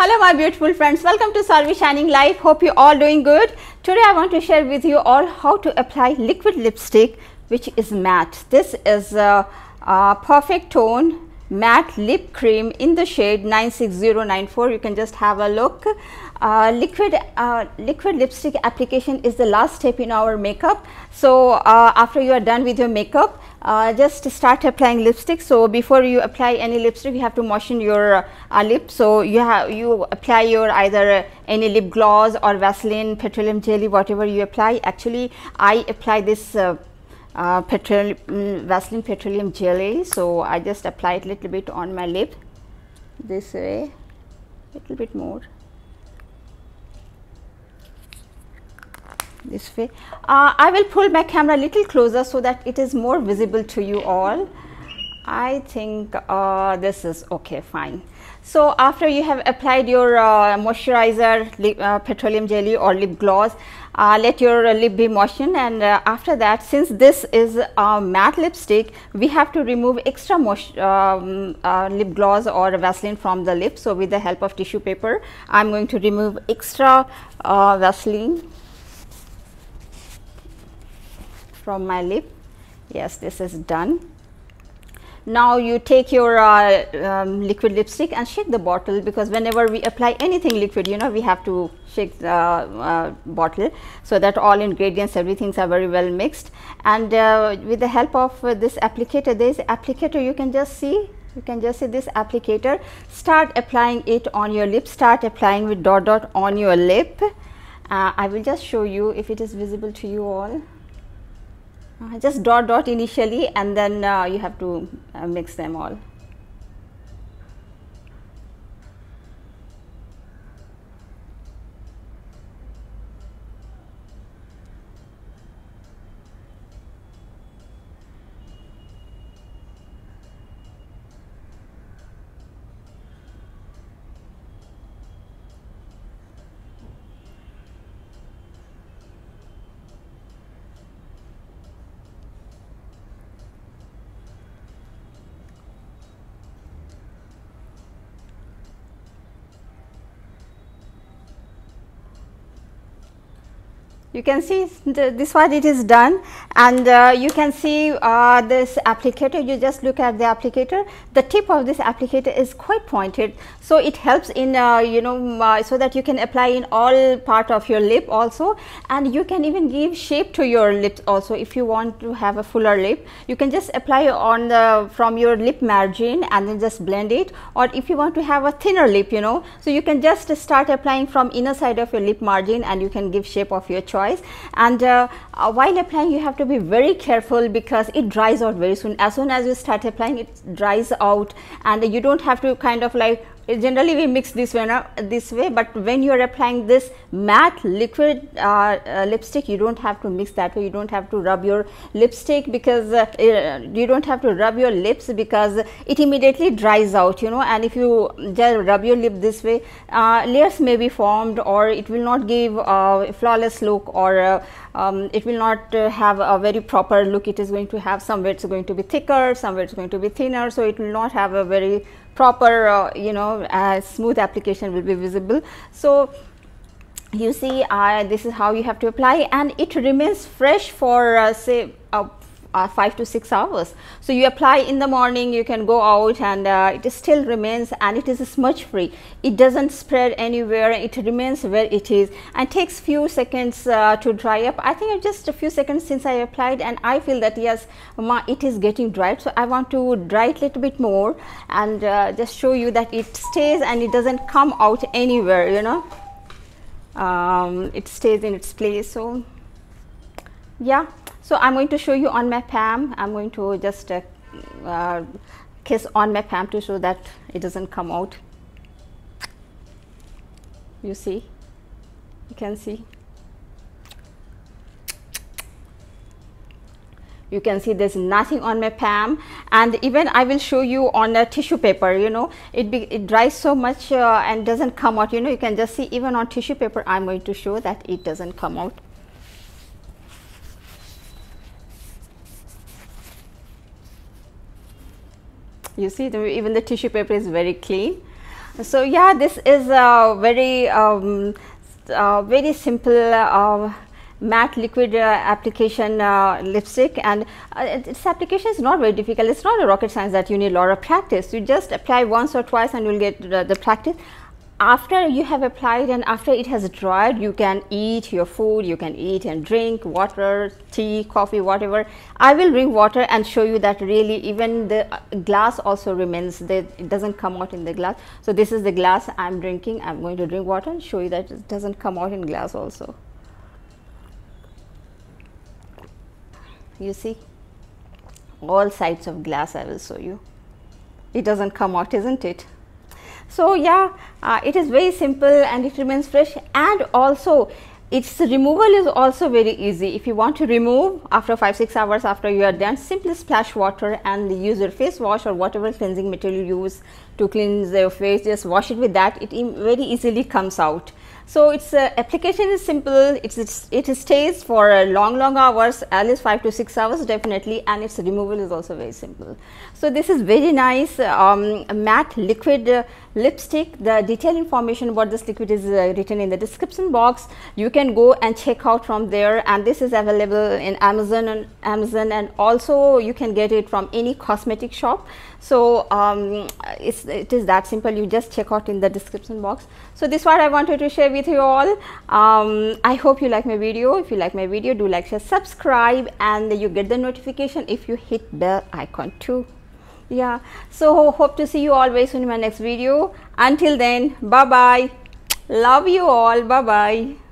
Hello my beautiful friends, welcome to Saurivi Shining Life. Hope you all doing good. Today I want to share with you all how to apply liquid lipstick which is matte. This is a, a perfect tone matte lip cream in the shade 96094 you can just have a look uh, liquid uh, liquid lipstick application is the last step in our makeup so uh, after you are done with your makeup uh, just start applying lipstick so before you apply any lipstick you have to moisten your uh, lip so you have you apply your either any lip gloss or vaseline petroleum jelly whatever you apply actually i apply this uh, uh, petroleum, mm, Vaseline petroleum jelly. So, I just apply it little bit on my lip this way, little bit more. This way. Uh, I will pull my camera a little closer so that it is more visible to you all. I think uh, this is okay fine. So, after you have applied your uh, moisturizer, lip, uh, petroleum jelly or lip gloss, uh, let your lip be moistened and uh, after that since this is a matte lipstick, we have to remove extra um, uh, lip gloss or Vaseline from the lip. So, with the help of tissue paper, I am going to remove extra Vaseline from my lip. Yes, this is done. Now you take your uh, um, liquid lipstick and shake the bottle because whenever we apply anything liquid, you know, we have to shake the uh, bottle so that all ingredients, everything are very well mixed. And uh, with the help of this applicator, there is applicator you can just see you can just see this applicator start applying it on your lip start applying with dot dot on your lip uh, I will just show you if it is visible to you all uh, just dot dot initially and then uh, you have to uh, mix them all you can see this what it is done. And uh, you can see uh, this applicator. You just look at the applicator. The tip of this applicator is quite pointed. So it helps in uh, you know uh, so that you can apply in all part of your lip also. And you can even give shape to your lips also if you want to have a fuller lip. You can just apply on the from your lip margin and then just blend it. Or if you want to have a thinner lip you know. So you can just start applying from inner side of your lip margin and you can give shape of your choice choice. And uh, uh, while applying you have to be very careful because it dries out very soon. As soon as you start applying it dries out and you don't have to kind of like generally we mix this way now this way but when you are applying this matte liquid uh, uh, lipstick you don't have to mix that way. You don't have to rub your lipstick because uh, uh you don't have to rub your lips because it immediately dries out you know. And if you just rub your lip this way uh, layers may be formed or it will not give a flawless look or uh, um, it will not have a very proper look. It is going to have somewhere it's going to be thicker somewhere it's going to be thinner. So it will not have a very proper uh, you know uh, smooth application will be visible. So, you see uh, this is how you have to apply. And it remains fresh for uh, say uh, 5 to 6 hours. So, you apply in the morning you can go out and uh, it still remains and it is smudge free. It does not spread anywhere it remains where it is and takes few seconds to dry up. I think it's just a few seconds since I applied and I feel that yes my, it is getting dried. So, I want to dry it little bit more and just show you that it stays and it does not come out anywhere you know um, it stays in its place. So, yeah. So, I am going to show you on my palm, I am going to just uh, uh, kiss on my palm to show that it does not come out. You see, you can see. you can see there's nothing on my palm and even I will show you on a tissue paper you know it, be, it dries so much uh, and doesn't come out you know you can just see even on tissue paper I'm going to show that it doesn't come out. You see the, even the tissue paper is very clean So yeah, this is a very um, very simple uh, matte liquid uh, application uh, lipstick and uh, its application is not very difficult. It's not a rocket science that you need a lot of practice. You just apply once or twice and you'll get the practice after you have applied and after it has dried you can eat your food you can eat and drink water tea coffee whatever. I will drink water and show you that really even the glass also remains. That it doesn't come out in the glass. So this is the glass i'm drinking. I'm going to drink water and show you that it doesn't come out in glass also. You see? All sides of glass i will show you. It doesn't come out isn't it so yeah, uh, it is very simple and it remains fresh and also its removal is also very easy. If you want to remove after 5-6 hours after you are done, simply splash water and use your face wash or whatever cleansing material you use to cleanse your face, just wash it with that, it very easily comes out. So its uh, application is simple. It's, it's it stays for uh, long long hours, at least five to six hours definitely, and its removal is also very simple. So this is very nice um, matte liquid uh, lipstick. The detailed information about this liquid is uh, written in the description box. You can go and check out from there, and this is available in Amazon and Amazon, and also you can get it from any cosmetic shop. So um, it's, it is that simple. You just check out in the description box. So this is what I wanted to share with you all. Um, I hope you like my video. If you like my video, do like, share, subscribe, and you get the notification if you hit bell icon too. Yeah. So hope to see you all very soon in my next video. Until then, bye bye. Love you all. Bye bye.